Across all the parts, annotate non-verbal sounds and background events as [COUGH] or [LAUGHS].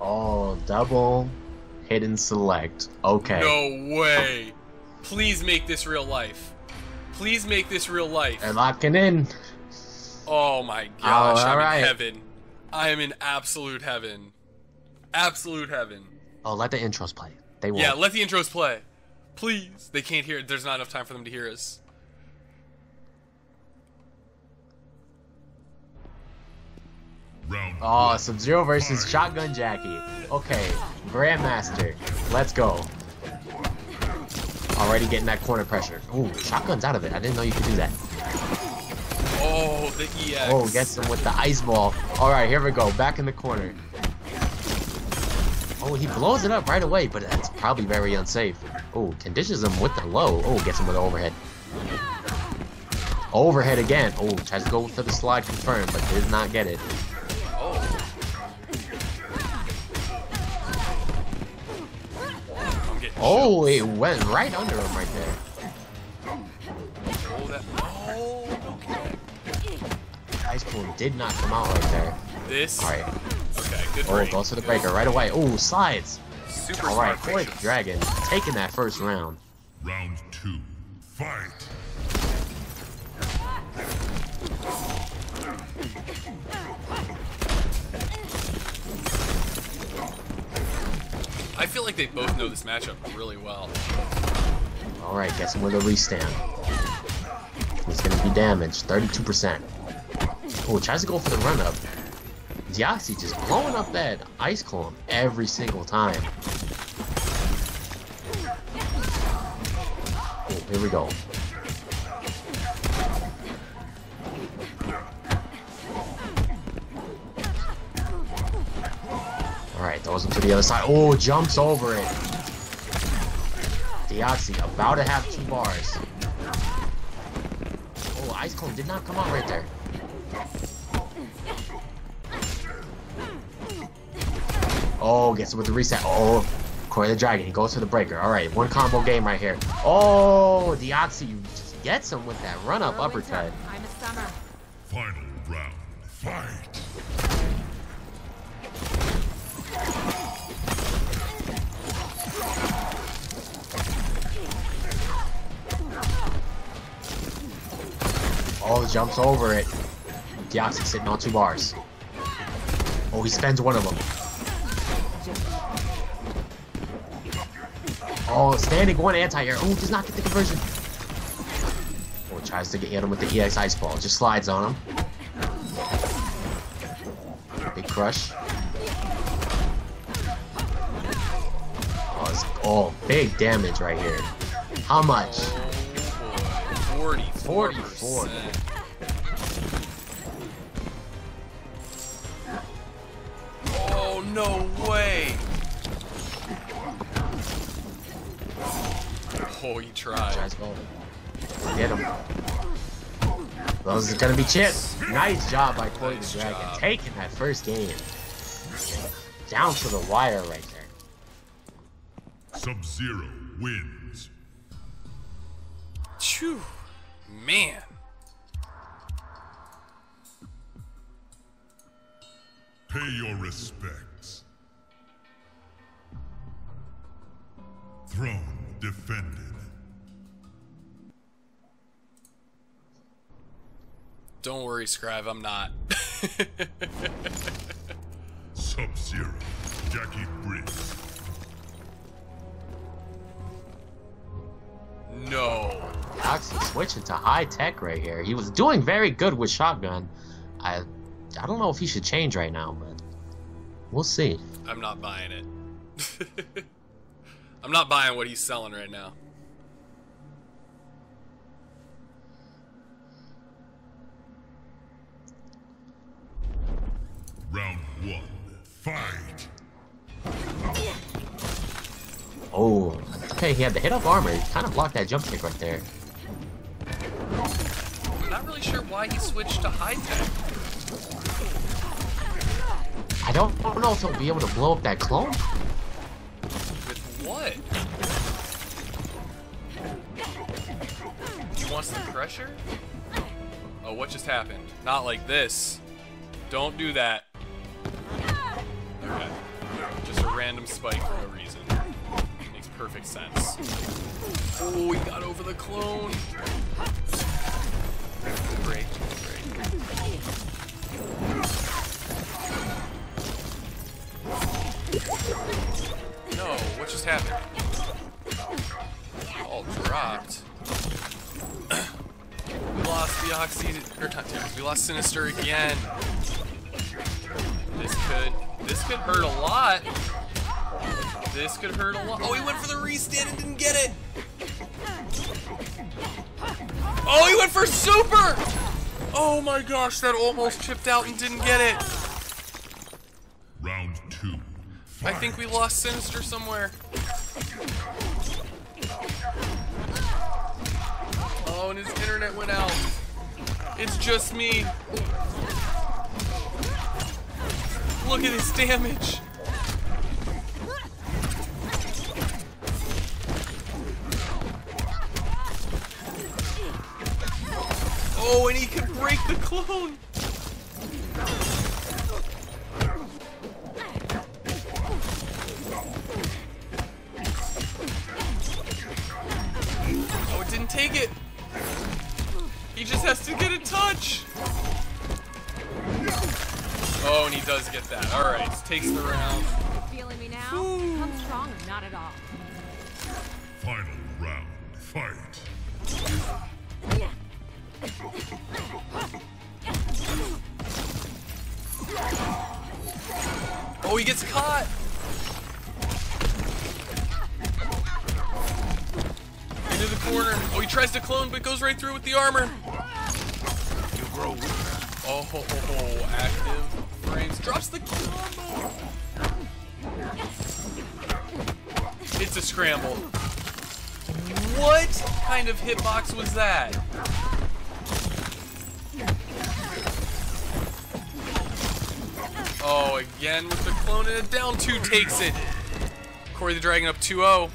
Oh, double hidden select. Okay. No way. Please make this real life. Please make this real life. They're locking in. Oh my oh, gosh, Oh, I'm alright. in heaven. I am in absolute heaven. Absolute heaven. Oh, let the intros play. They will. Yeah, let the intros play. Please. They can't hear it. There's not enough time for them to hear us. Oh, Sub Zero versus Shotgun Jackie. Okay, Grandmaster. Let's go. Already getting that corner pressure. Ooh, Shotgun's out of it. I didn't know you could do that. Oh, the EX. Oh, gets him with the ice ball. Alright, here we go. Back in the corner. Oh, he blows it up right away, but that's probably very unsafe. Oh, conditions him with the low. Oh, gets him with the overhead. Overhead again. Oh, tries to go for the slide confirmed, but did not get it. Oh, chills. it went right under him right there. Oh, that. Oh, okay. Ice Plume did not come out right there. This. Alright. Okay, good Oh, goes to the breaker right away. Oh, slides. Super Alright, quick dragon. Taking that first round. Round two. Fight. I feel like they both know this matchup really well. Alright, him with a restand. He's gonna be damaged. 32%. Oh, tries to go for the run up. Deoxy just blowing up that ice clone every single time. Oh, here we go. Throws him to the other side. Oh, jumps over it. Deoxy about to have two bars. Oh, Ice Clone did not come out right there. Oh, gets it with the reset. Oh, Korey the Dragon. He goes for the breaker. All right, one combo game right here. Oh, Deoxy just gets him with that run up uppercut. I'm a summer. Final round. Fight. Jumps over it. Deoxy sitting on two bars. Oh, he spends one of them. Oh, standing one anti-air. Oh, does not get the conversion. Oh, tries to get hit him with the EX Ice Ball. Just slides on him. Big crush. Oh, oh, big damage right here. How much? Oh boy. 44. 44. No way. Oh, he tried. Tries to. Get him. Those is gonna be chipped. Nice job by Korey Nice the Dragon. job. Taking that first game. Down to the wire right there. Sub-Zero wins. Phew. Man. Pay your respects. Throne defended. Don't worry, Scribe, I'm not. [LAUGHS] Sub-Zero. Jackie Briggs. no. Oxy switching to high tech right here. He was doing very good with shotgun. I I don't know if he should change right now, but we'll see. I'm not buying it. [LAUGHS] I'm not buying what he's selling right now. Round one. Fight. Oh, okay, he had the hit up armor. He kind of blocked that jump kick right there. I'm not really sure why he switched to high tech. I don't, I don't know if he'll be able to blow up that clone. Pressure? Oh, what just happened? Not like this. Don't do that. Okay. Just a random spike for no reason. makes perfect sense. Oh, he got over the clone. Great, great. No, what just happened? All dropped. We lost Deoxy, or not we lost Sinister again. This could, this could hurt a lot. This could hurt a lot. Oh, he went for the restand and didn't get it. Oh, he went for super. Oh my gosh, that almost chipped out and didn't get it. Round two. I think we lost Sinister somewhere. Oh, and his internet went out. It's just me. Look at his damage. Oh, and he can break the clone. And he does get that. All right, takes the round. Feeling me now? Come strong not at all. Final round. Fight. Oh, he gets caught. Into the corner. Oh, he tries to clone, but goes right through with the armor. Oh, active frames. Drops the combo. It's a scramble. What kind of hitbox was that? Oh, again with the clone and a down two takes it. Korey the Dragon up 2-0.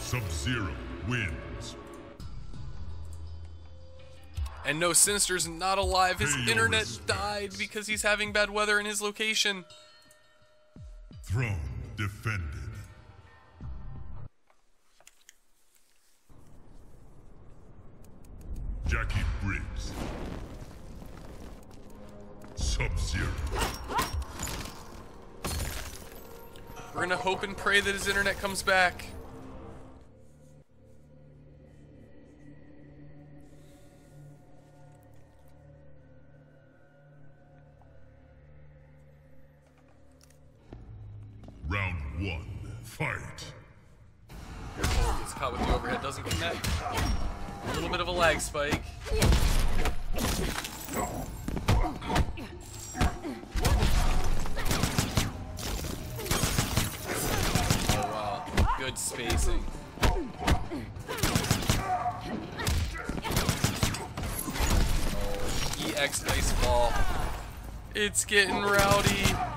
Sub-Zero wins. And no, Sinister's not alive. His your internet respects. died because he's having bad weather in his location. Throne defended. Jackie Briggs. Sub-Zero. We're gonna hope and pray that his internet comes back. One. Fight. Gets caught with the overhead, doesn't connect. A little bit of a lag spike. Oh wow, good spacing. Oh, EX ice ball. It's getting rowdy.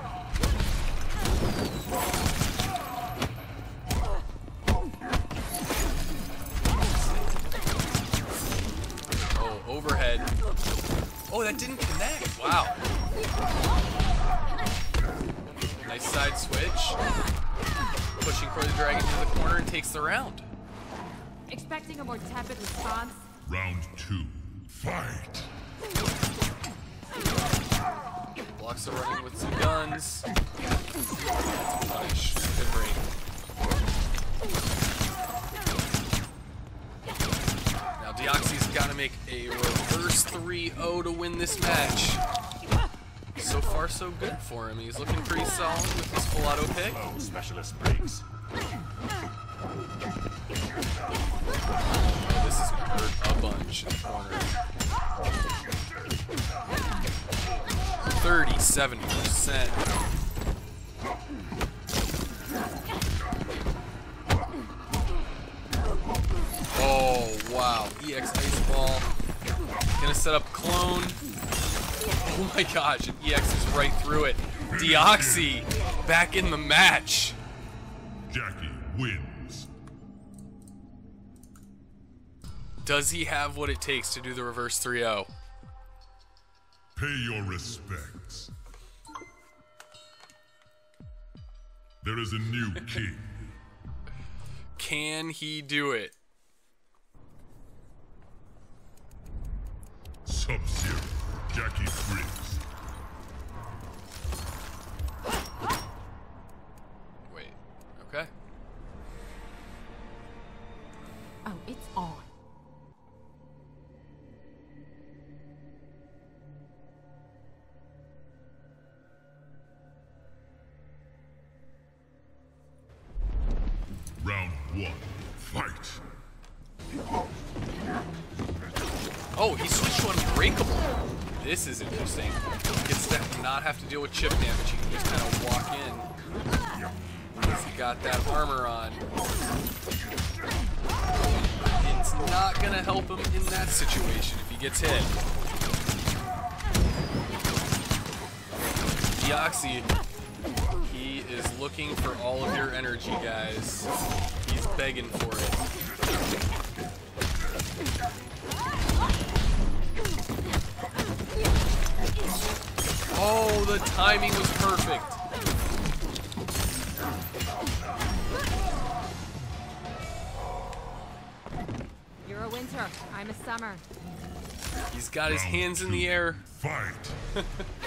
Didn't connect. Wow. Nice side switch. Pushing Korey the Dragon into the corner and takes the round. Expecting a more tepid response? Round two. Fight. Blocks the running with some guns. Punish. Good break. Now Deoxy's got to make a reverse 3-0 to win this match. So far, so good for him. He's looking pretty solid with his full auto pick. Specialist breaks. Oh, this is gonna hurt a bunch in the corner. 37%. Oh, wow. EX Ice Ball. Gonna set up clone. Oh my gosh, and EX is right through it. Deoxy back in the match. Jackie wins. Does he have what it takes to do the reverse oh? 3 0? Pay your respects. There is a new king. Can he do it? One. Fight. Oh, he switched to unbreakable. This is interesting. Gets to not have to deal with chip damage. He can just kind of walk in. Because he got that armor on. It's not gonna help him in that situation if he gets hit. Deoxy, he is looking for all of your energy, guys. He's begging for it. Oh, the timing was perfect. You're a winter. I'm a summer. He's got his hands in the air. Fight. [LAUGHS]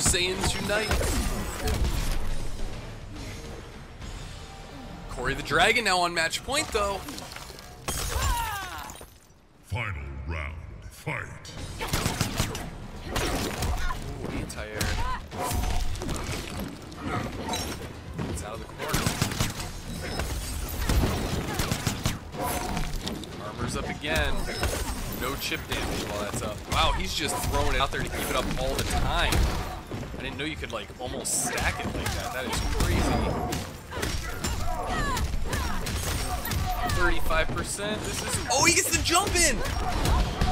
Super Saiyans unite. Korey the Dragon now on match point though. Final round. Fight. Ooh, anti-air. It's out of the corner. Armor's up again. No chip damage while that's up. Wow, he's just throwing it out there to keep it up all the time. I didn't know you could like almost stack it like that. That is crazy. 35%. This is. Oh, he gets the jump in!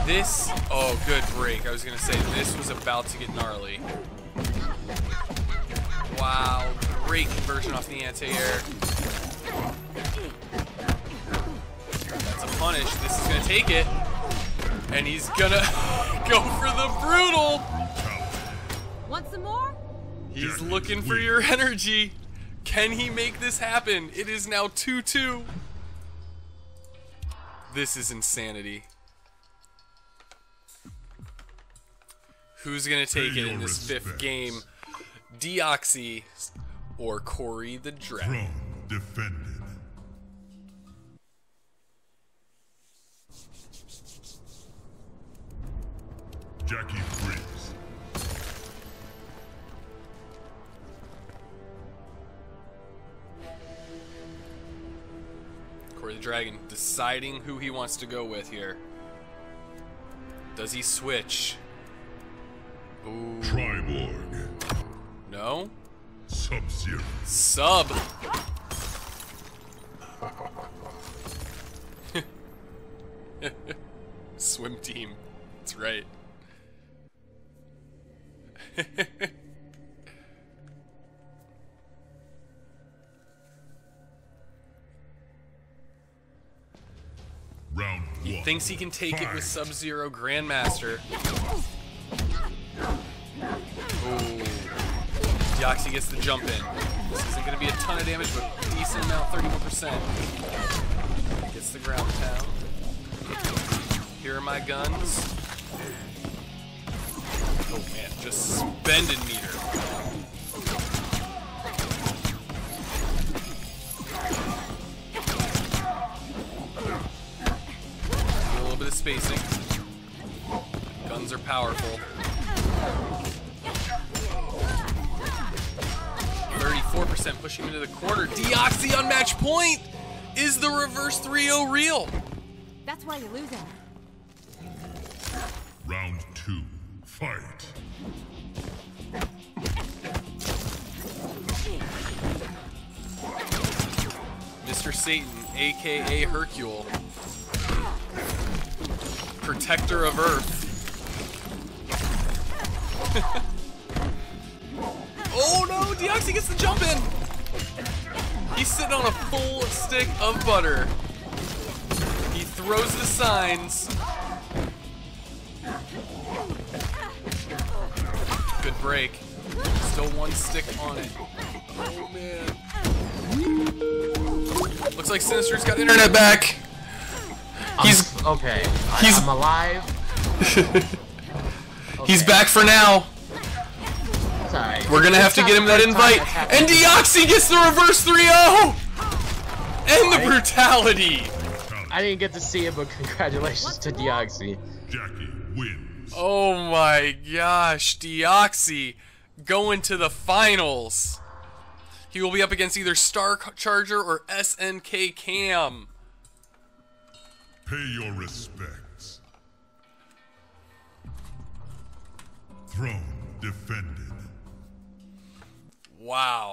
This. Oh, good break. I was gonna say, this was about to get gnarly. Wow. Great conversion off the anti air. That's a punish. This is gonna take it. And he's gonna [LAUGHS] go for the brutal. Want some more? He's looking for your energy. Can he make this happen? It is now 2 2. This is insanity. Who's going to take it in this fifth game? Deoxy or Korey the Dragon? Defended. Jackie Korey the Dragon deciding who he wants to go with here. Does he switch? Ooh, Triborg. no? Sub-Zero. Sub. [LAUGHS] Swim team. That's right. [LAUGHS] thinks he can take it with Sub-Zero Grandmaster. Ooh. Deoxy gets the jump in. This isn't going to be a ton of damage, but decent amount, 31%. Gets the ground pound. Here are my guns. Oh man, just suspended meter. Spacing. Guns are powerful. 34% pushing him into the corner. Deoxy on match point! Is the reverse 3-0 real? That's why you're losing. Round two. Fight. Mr. Satan, aka Hercule. Protector of Earth. [LAUGHS] Oh no, Deoxy gets the jump in. He's sitting on a full stick of butter. He throws the signs. Good break. Still one stick on it. Oh man. Looks like Sinister's got internet back. He's I'm- okay. I, he's- I'm alive. [LAUGHS] he's back for now. It's. We're gonna have to It's get him that the first time invite. And Deoxy gets the reverse 3-0! And the Right. brutality! I didn't get to see it, but [LAUGHS] congratulations to Deoxy. Jackie wins. Oh my gosh, Deoxy going to the finals. He will be up against either Star Charger or SNK Cam. Pay your respects. Throne defended. Wow.